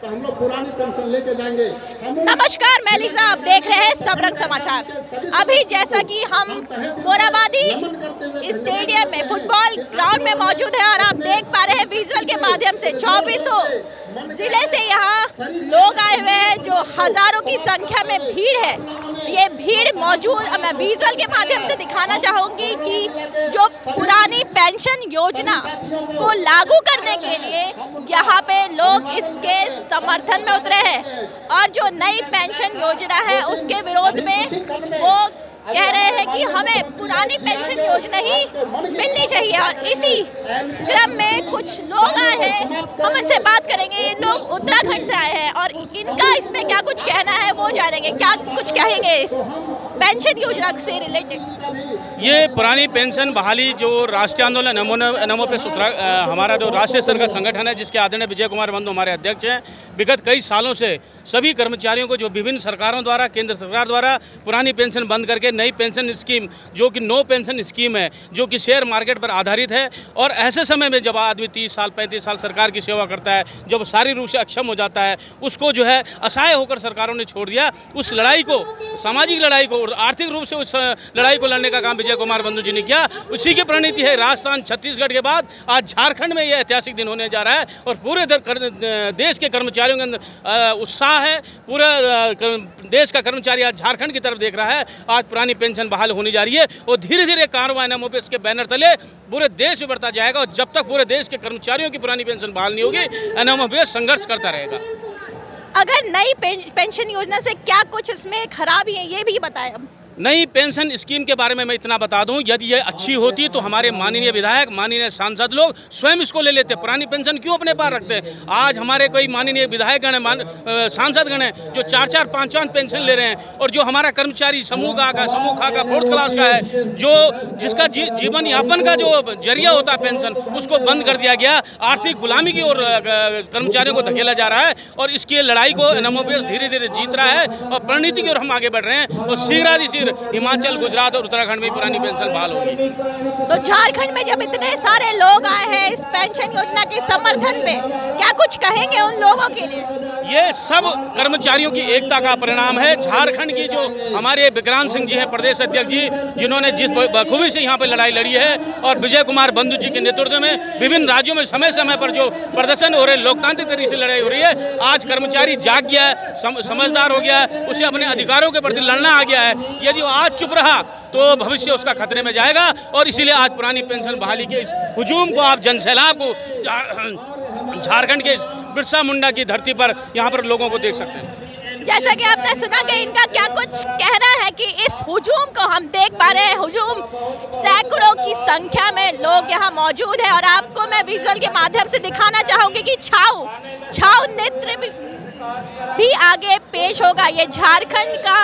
तो हम लोग पुरानी पेंशन लेके जाएँगे। नमस्कार मैं लीजा आप देख रहे हैं सबरंग समाचार। अभी जैसा कि हम मोराबादी स्टेडियम में फुटबॉल ग्राउंड में मौजूद है और आप देख पा रहे हैं विजुअल के माध्यम से चौबीसों ज़िले से यहाँ लोग आए हुए हैं जो हज़ारों की संख्या में भीड़ है। ये भीड़ मौजूद मैं विजुअल के माध्यम से दिखाना चाहूँगी कि जो पुरानी पेंशन योजना को लागू करने के लिए यहाँ पे लोग इसके समर्थन में उतरे हैं और जो नई पेंशन योजना है, उसके विरोध में वो कह रहे हैं कि हमें पुरानी पेंशन योजना ही मिलनी चाहिए और इसी क्रम में कुछ लोग आए हैं। हम उनसे बात करेंगे। ये लोग उत्तराखंड से आए हैं और इनका इसमें क्या कुछ कहना है वो जानेंगे। क्या कुछ कहेंगे इस पेंशन योजना से रिलेटेड ये पुरानी पेंशन बहाली जो राष्ट्रीय आंदोलन नमो पे सुतरा हमारा जो राष्ट्रीय स्तर का संगठन है, जिसके आदरणीय विजय कुमार बंधु हमारे अध्यक्ष हैं, विगत कई सालों से सभी कर्मचारियों को जो विभिन्न सरकारों द्वारा, केंद्र सरकार द्वारा पुरानी पेंशन बंद करके नई पेंशन स्कीम, जो कि नो पेंशन स्कीम है, जो कि शेयर मार्केट पर आधारित है, और ऐसे समय में जब आदमी तीस साल, पैंतीस साल सरकार की सेवा करता है, जब शारीरिक रूप से अक्षम हो जाता है, उसको जो है असहाय होकर सरकारों ने छोड़ दिया, उस लड़ाई को, सामाजिक लड़ाई को और आर्थिक रूप से उस लड़ाई को लड़ने का काम विजय कुमार बंधु जी ने किया। उसी की प्रणीति है राजस्थान छत्तीसगढ़ के बाद। आज झारखंड में यह ऐतिहासिक दिन होने जा रहा है और पूरे देश के कर्मचारियों के अंदर उत्साह है। पूरा देश का कर्मचारी आज झारखंड की तरफ़ देख रहा है। आज पुरानी पेंशन बहाल होने जा रही है और धीरे धीरे नामों पर इसके बैनर तले पूरे देश में बढ़ता जाएगा और जब तक पूरे देश के कर्मचारियों की पुरानी पेंशन बहाल नहीं होगी पे संघर्ष करता रहेगा। अगर नई पेंशन योजना से क्या कुछ इसमें खराबी है ये भी बताएँ नई पेंशन स्कीम के बारे में मैं इतना बता दूँ यदि ये अच्छी होती तो हमारे माननीय विधायक माननीय सांसद लोग स्वयं इसको ले लेते। पुरानी पेंशन क्यों अपने पास रखते? हैं आज हमारे कोई माननीय विधायक गण है सांसद गण है जो चार चार पाँच पाँच पेंशन ले रहे हैं और जो हमारा कर्मचारी समूह का का समूह खा का फोर्थ क्लास का है जो जिसका जी, जीवन यापन का जो ज़रिया होता है पेंशन उसको बंद कर दिया गया। आर्थिक गुलामी की ओर कर्मचारियों को धकेला जा रहा है और इसकी लड़ाई को नमोपेश धीरे धीरे जीत रहा है और परिणति की ओर हम आगे बढ़ रहे हैं और हिमाचल गुजरात और उत्तराखंड में पुरानी पेंशन बहाल होगी। तो झारखंड में जब इतने सारे लोग आए हैं इस पेंशन योजना के समर्थन में क्या कुछ कहेंगे उन लोगों के लिए? ये सब कर्मचारियों की एकता का परिणाम है। झारखंड की जो हमारे विक्रांत सिंह जी हैं प्रदेश अध्यक्ष जी जिन्होंने जिस बखूबी से यहाँ पर लड़ाई लड़ी है और विजय कुमार बंधु जी के नेतृत्व में विभिन्न राज्यों में समय समय पर जो प्रदर्शन हो रहे लोकतांत्रिक तरीके से लड़ाई हो रही है। आज कर्मचारी जाग गया है सम, समझदार हो गया है उसे अपने अधिकारों के प्रति लड़ना आ गया है। यदि वो आज चुप रहा तो भविष्य उसका खतरे में जाएगा और इसीलिए आज पुरानी पेंशन बहाली के इस हजूम को, आप जनसैलाब को झारखंड के बिरसा मुंडा की धरती पर, यहाँ पर लोगों को देख सकते हैं। जैसा कि आपने सुना कि इनका क्या कुछ कहना है कि इस हुजूम को हम देख पा रहे हैं। हुजूम सैकड़ों की संख्या में लोग यहाँ मौजूद है और आपको मैं विजुअल के माध्यम से दिखाना चाहूँगी कि छाऊ छाऊ नृत्य भी, आगे पेश होगा। ये झारखंड का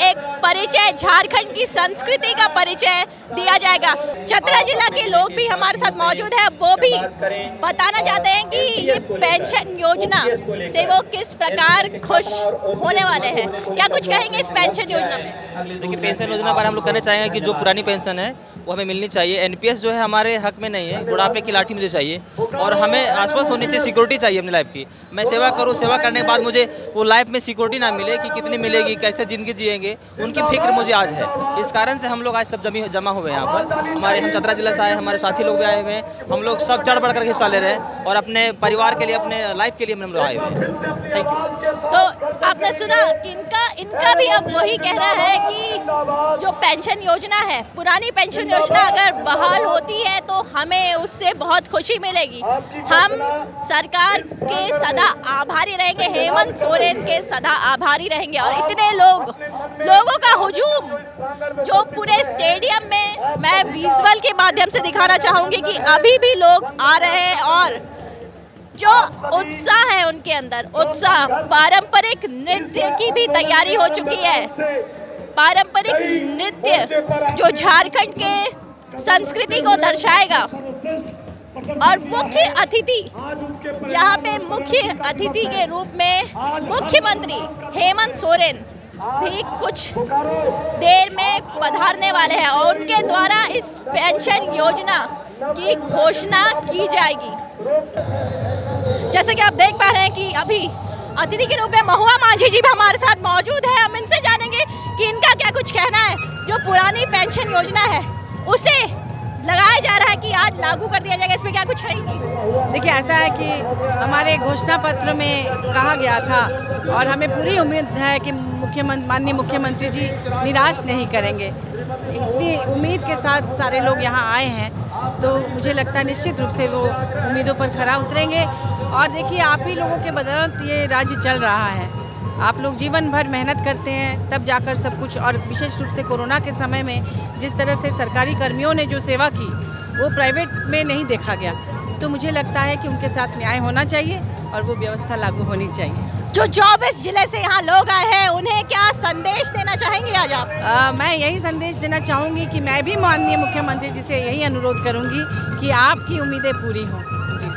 एक परिचय झारखंड की संस्कृति का परिचय दिया जाएगा। चतरा जिला के लोग भी हमारे साथ मौजूद है। वो भी बताना चाहते हैं कि ये पेंशन योजना से वो किस प्रकार खुश होने वाले हैं। क्या कुछ कहेंगे इस पेंशन योजना में? देखिए पेंशन योजना पर हम लोग कहना चाहेंगे कि जो पुरानी पेंशन है वो हमें मिलनी चाहिए। एनपीएस जो है हमारे हक में नहीं है। बुढ़ापे की लाठी मुझे चाहिए। और हमें आश्वस्त होनी चाहिए सिक्योरिटी चाहिए अपनी लाइफ की। मैं सेवा करूँ सेवा करने के बाद मुझे वो लाइफ में सिक्योरिटी ना मिले कि कितनी मिलेगी कैसे ज़िंदगी जिएँगे उनकी फ़िक्र मुझे आज है। इस कारण से हम लोग आज सब जमी जमा हुए हैं यहाँ पर। हमारे हम चतरा जिला से आए हमारे साथी लोग भी आए हुए हैं। हम लोग सब चढ़ बढ़ कर हिस्सा ले रहे हैं और अपने परिवार के लिए अपने लाइफ के लिए हम लोग आए हुए हैं। थैंक यू तो आपने सुना कि इनका इनका भी अब वही कहना है कि जो पेंशन योजना है पुरानी पेंशन योजना अगर बहाल होती है तो हमें उससे बहुत खुशी मिलेगी। हम सरकार के सदा आभारी रहेंगे। हेमंत सोरेन के सदा आभारी रहेंगे और इतने लोग, लोगों का हुजूम जो पूरे स्टेडियम में मैं विजुअल के माध्यम से दिखाना चाहूँगी कि अभी भी लोग आ रहे हैं और जो उत्साह है उनके अंदर, उत्साह, पारंपरिक नृत्य की भी तैयारी हो चुकी है। पारंपरिक नृत्य जो झारखंड के संस्कृति को दर्शाएगा। और मुख्य अतिथि यहाँ पे मुख्य अतिथि के रूप में मुख्यमंत्री हेमंत सोरेन भी कुछ देर में पधारने वाले हैं और उनके द्वारा इस पेंशन योजना की घोषणा की जाएगी। जैसे कि आप देख पा रहे हैं कि अभी अतिथि के रूप में महुआ मांझी जी भी हमारे साथ मौजूद है। हम इनसे जानेंगे कि इनका क्या कुछ कहना है। जो पुरानी पेंशन योजना है, उसे लगाया जा रहा है कि आज लागू कर दिया जाएगा, इसमें क्या कुछ है देखिए, ऐसा है कि हमारे घोषणा पत्र में कहा गया था और हमें पूरी उम्मीद है कि मुख्यमंत्री, माननीय मुख्यमंत्री जी निराश नहीं करेंगे। इतनी उम्मीद के साथ सारे लोग यहाँ आए हैं तो मुझे लगता है निश्चित रूप से वो उम्मीदों पर खरा उतरेंगे। और देखिए, आप ही लोगों के बदौलत ये राज्य चल रहा है। आप लोग जीवन भर मेहनत करते हैं तब जाकर सब कुछ और विशेष रूप से कोरोना के समय में जिस तरह से सरकारी कर्मियों ने जो सेवा की वो प्राइवेट में नहीं देखा गया। तो मुझे लगता है कि उनके साथ न्याय होना चाहिए और वो व्यवस्था लागू होनी चाहिए। जो चौबीस ज़िले से यहाँ लोग आए हैं उन्हें क्या संदेश देना चाहेंगे आज आप? आ, मैं यही संदेश देना चाहूँगी कि मैं भी माननीय मुख्यमंत्री जी से यही अनुरोध करूँगी कि आपकी उम्मीदें पूरी हों। जी।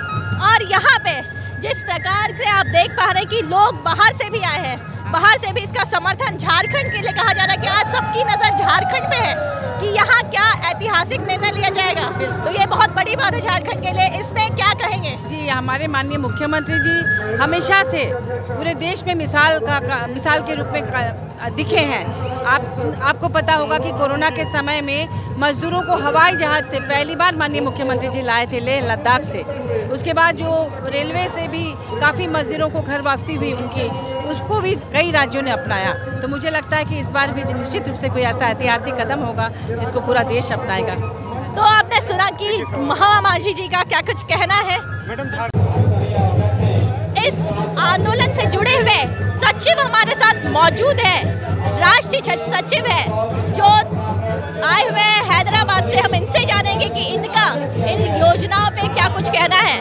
और यहाँ पे जिस प्रकार से आप देख पा रहे हैं कि लोग बाहर से भी आए हैं बाहर से भी इसका समर्थन झारखंड के लिए कहा जा रहा है कि आज सबकी नज़र झारखंड में है कि यहाँ क्या ऐतिहासिक निर्णय लिया जाएगा। तो ये बहुत बड़ी बात है झारखंड के लिए। इसमें क्या कहेंगे? जी हमारे माननीय मुख्यमंत्री जी हमेशा से पूरे देश में मिसाल का, का मिसाल के रूप में दिखे हैं। आप आपको पता होगा कि कोरोना के समय में मजदूरों को हवाई जहाज़ से पहली बार माननीय मुख्यमंत्री जी लाए थे लेह लद्दाख से। उसके बाद जो रेलवे से भी काफ़ी मजदूरों को घर वापसी हुई उनकी उसको भी कई राज्यों ने अपनाया। तो मुझे लगता है कि इस बार भी निश्चित रूप से कोई ऐसा ऐतिहासिक कदम होगा जिसको पूरा देश अपनाएगा। तो आपने सुना कि महात्मा मांझी जी का क्या कुछ कहना है? इस सचिव हमारे साथ मौजूद है। राष्ट्रीय सचिव है, जो आए हुए हैदराबाद से। हम इनसे जानेंगे कि इनका, इन योजनाओं पे क्या कुछ कहना है।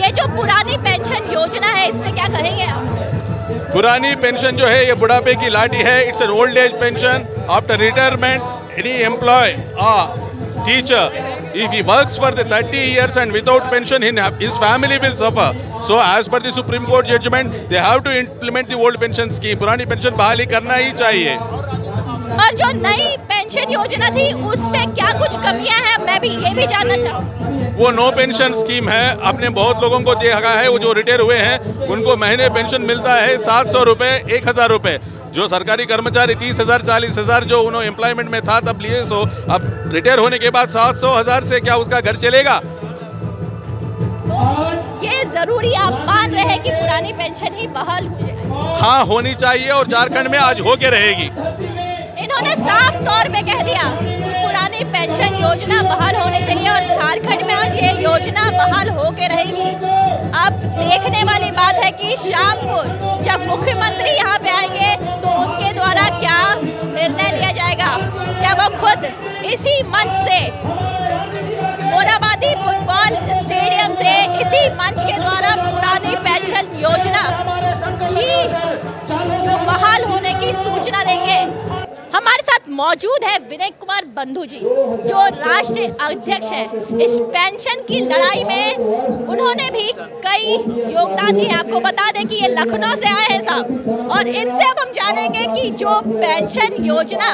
ये जो पुरानी पेंशन योजना है, इसमें क्या कहेंगे पुरानी पेंशन जो है, ये बुढ़ापे की लाठी है। It's an old age pension after retirement any employ teacher if he works for the 30 years and without pension his family will suffer so as per the supreme court judgment they have to implement the old pension scheme पुरानी pension बहाली करना ही चाहिए और जो नई pension योजना थी उस पे क्या कुछ कमियाँ हैं मैं भी ये भी जानना चाहूँ वो नो पेंशन स्कीम है आपने बहुत लोगों को देखा है वो जो रिटायर हुए हैं उनको महीने पेंशन मिलता है सात सौ रुपये एक हज़ार रुपये जो सरकारी कर्मचारी तीस हज़ार चालीस हज़ार जो उन्होंने एम्प्लॉयमेंट में था तब लिए सो अब रिटायर होने के बाद सात सौ हज़ार से क्या उसका घर चलेगा? ये ज़रूरी आप मान रहे हैं कि पुरानी पेंशन ही बहाल हो। जाए हाँ होनी चाहिए और झारखंड में आज होके रहेगी। इन्होंने साफ़ तौर पे कह दिया कि पुरानी पेंशन योजना बहाल होनी चाहिए और झारखंड में आज ये योजना बहाल होके रहेगी। अब देखने वाली बात है कि शाम को जब मुख्यमंत्री यहाँ पे आएँगे इसी मंच से मोराबादी फुटबॉल स्टेडियम से इसी मंच के द्वारा पुरानी पेंशन योजना की जो बहाल होने की सूचना देंगे। हमारे साथ मौजूद है विनय कुमार बंधु जी, जो राष्ट्रीय अध्यक्ष है। इस पेंशन की लड़ाई में उन्होंने भी कई योगदान दिए। आपको बता दें कि ये लखनऊ से आए हैं साहब और इनसे अब हम जानेंगे कि जो पेंशन योजना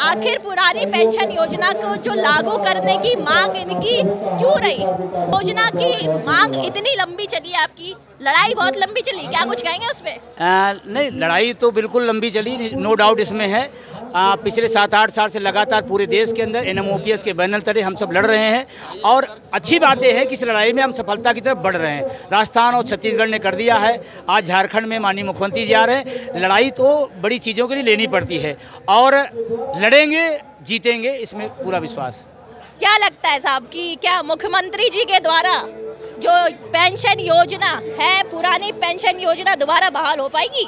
आखिर पुरानी पेंशन योजना को जो लागू करने की मांग इनकी क्यों रही? योजना की मांग इतनी लंबी चली आपकी लड़ाई बहुत लंबी चली क्या कुछ कहेंगे उसमें? नहीं लड़ाई तो बिल्कुल लंबी चली नो डाउट इसमें है। आ, पिछले सात आठ साल से लगातार पूरे देश के अंदर एनएमओपीएस के बैनर तले हम सब लड़ रहे हैं। और अच्छी बात यह है कि इस लड़ाई में हम सफलता की तरफ़ बढ़ रहे हैं। राजस्थान और छत्तीसगढ़ ने कर दिया है। आज झारखंड में माननीय मुख्यमंत्री जी आ रहे हैं। लड़ाई तो बड़ी चीज़ों के लिए लेनी पड़ती है। और लड़ेंगे जीतेंगे इसमें पूरा विश्वास। क्या लगता है साहब कि क्या मुख्यमंत्री जी के द्वारा जो पेंशन योजना है पुरानी पेंशन योजना दोबारा बहाल हो पाएगी?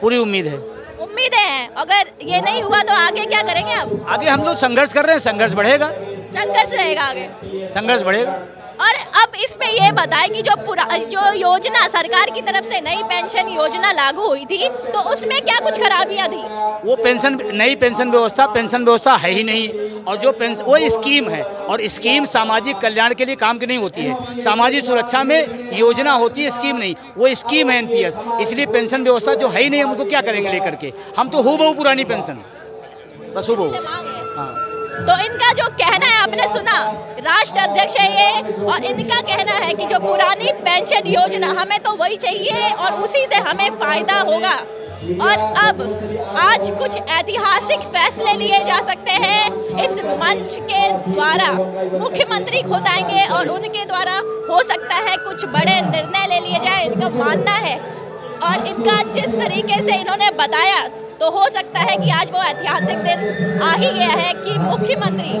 पूरी उम्मीद है। उम्मीदें हैं। अगर ये नहीं हुआ तो आगे क्या करेंगे आप? आगे हम लोग संघर्ष कर रहे हैं संघर्ष बढ़ेगा। संघर्ष रहेगा आगे। संघर्ष बढ़ेगा। और अब इसमें ये बताएँ कि जो पूरा जो योजना सरकार की तरफ़ से नई पेंशन योजना लागू हुई थी तो उसमें क्या कुछ खराबियाँ थी? वो पेंशन नई पेंशन व्यवस्था पेंशन व्यवस्था है ही नहीं। और जो पेंशन वो स्कीम है। और स्कीम सामाजिक कल्याण के लिए काम की नहीं होती है। सामाजिक सुरक्षा में योजना होती है स्कीम नहीं। वो स्कीम है एनपीएस इसलिए पेंशन व्यवस्था जो है ही नहीं हम उसको क्या करेंगे लेकर के? हम तो हो बहु पुरानी पेंशन। बस हो बहु हाँ तो इनका जो कहना है, आपने सुना राष्ट्र अध्यक्ष है ये, और इनका कहना है कि जो पुरानी पेंशन योजना हमें तो वही चाहिए और उसी से हमें फ़ायदा होगा। और अब आज कुछ ऐतिहासिक फैसले लिए जा सकते हैं इस मंच के द्वारा। मुख्यमंत्री खुद आएँगे और उनके द्वारा हो सकता है कुछ बड़े निर्णय ले लिए जाए, इनका मानना है। और इनका जिस तरीके से इन्होंने बताया तो हो सकता है कि आज वो ऐतिहासिक दिन आ ही गया है कि मुख्यमंत्री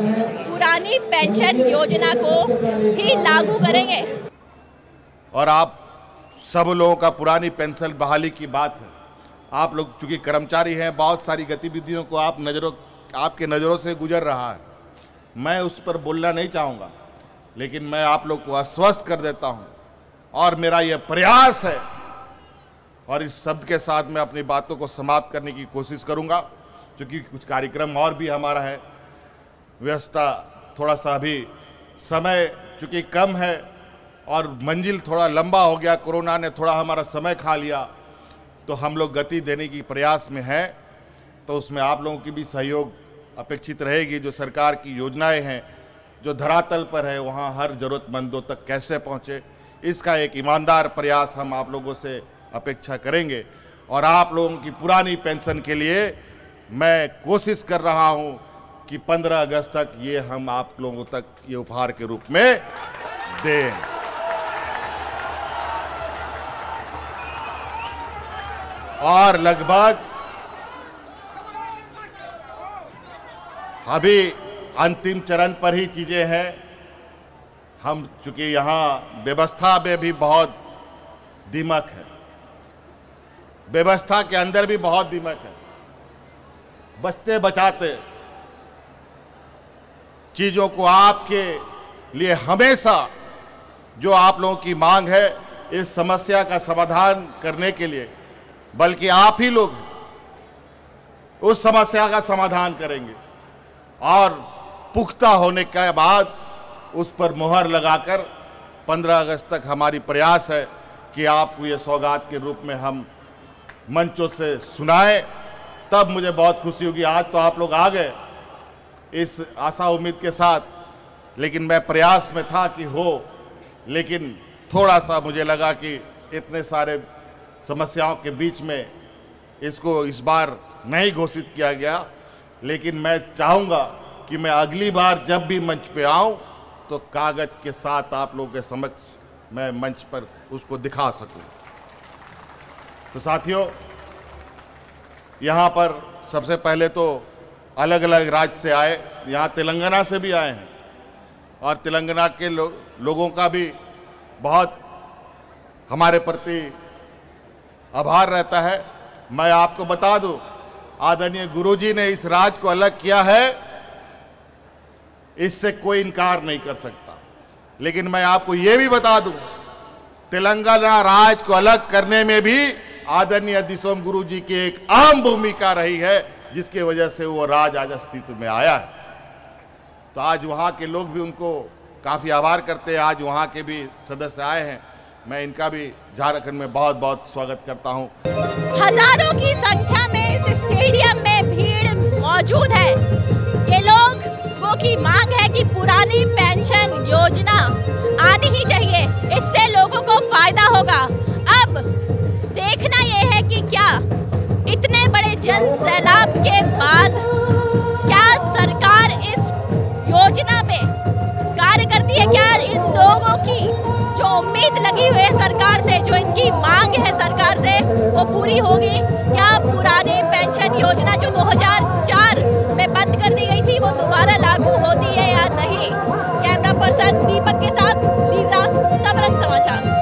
पुरानी पेंशन योजना को ही लागू करेंगे। और आप सब लोगों का पुरानी पेंशन बहाली की बात है। आप लोग चूँकि कर्मचारी हैं, बहुत सारी गतिविधियों को आप नज़रों, आपके नज़रों से गुजर रहा है। मैं उस पर बोलना नहीं चाहूँगा, लेकिन मैं आप लोग को आश्वस्त कर देता हूँ। और मेरा यह प्रयास है और इस शब्द के साथ मैं अपनी बातों को समाप्त करने की कोशिश करूँगा, क्योंकि कुछ कार्यक्रम और भी हमारा है। व्यवस्था थोड़ा सा अभी समय, चूँकि कम है और मंजिल थोड़ा लंबा हो गया, कोरोना ने थोड़ा हमारा समय खा लिया तो हम लोग गति देने की प्रयास में हैं। तो उसमें आप लोगों की भी सहयोग अपेक्षित रहेगी। जो सरकार की योजनाएँ हैं, जो धरातल पर है, वहाँ हर ज़रूरतमंदों तक कैसे पहुँचे, इसका एक ईमानदार प्रयास हम आप लोगों से अपेक्षा करेंगे। और आप लोगों की पुरानी पेंशन के लिए मैं कोशिश कर रहा हूँ कि 15 अगस्त तक ये हम आप लोगों तक ये उपहार के रूप में दें। और लगभग अभी अंतिम चरण पर ही चीज़ें हैं। हम चूँकि यहाँ व्यवस्था में भी बहुत दिमक है। व्यवस्था के अंदर भी बहुत दिमक है। बचते बचाते चीज़ों को आपके लिए हमेशा जो आप लोगों की मांग है, इस समस्या का समाधान करने के लिए, बल्कि आप ही लोग उस समस्या का समाधान करेंगे। और पुख्ता होने के बाद उस पर मुहर लगाकर 15 अगस्त तक हमारी प्रयास है कि आपको ये सौगात के रूप में हम मंचों से सुनाए। तब मुझे बहुत खुशी होगी। आज तो आप लोग आ गए इस आशा उम्मीद के साथ। लेकिन मैं प्रयास में था कि हो, लेकिन थोड़ा सा मुझे लगा कि इतने सारे समस्याओं के बीच में इसको इस बार नहीं घोषित किया गया। लेकिन मैं चाहूँगा कि मैं अगली बार जब भी मंच पे आऊँ तो कागज़ के साथ आप लोगों के समक्ष मैं मंच पर उसको दिखा सकूँ। तो साथियों यहाँ पर सबसे पहले तो अलग अलग राज्य से आए यहाँ तेलंगाना से भी आए हैं। और तेलंगाना के लो, लोगों का भी बहुत हमारे प्रति आभार रहता है। मैं आपको बता दूँ आदरणीय गुरुजी ने इस राज को अलग किया है इससे कोई इनकार नहीं कर सकता। लेकिन मैं आपको यह भी बता दूँ तेलंगाना राज को अलग करने में भी आदरणीय दिसोम गुरु जी की एक अहम भूमिका रही है, जिसके वजह से वो राज आज अस्तित्व में आया है। तो आज वहाँ के लोग भी उनको काफ़ी आभार करते हैं। आज वहाँ के भी सदस्य आए हैं। मैं इनका भी झारखंड में बहुत बहुत स्वागत करता हूँ। हज़ारों की संख्या में इस स्टेडियम में भीड़ मौजूद है। ये लोग, वो की मांग है कि पुरानी पेंशन योजना आनी ही चाहिए। इससे लोगों को फ़ायदा होगा। अब कि क्या? इतने बड़े जन सैलाब के बाद क्या सरकार इस योजना पे कार्य करती है? क्या इन लोगों की जो उम्मीद लगी हुई है सरकार से, जो इनकी मांग है सरकार से, वो पूरी होगी? क्या पुरानी पेंशन योजना जो 2004 में बंद कर दी गई थी, वो दोबारा लागू होती है या नहीं? कैमरा पर्सन दीपक के साथ लीजा सबरंग समाचार।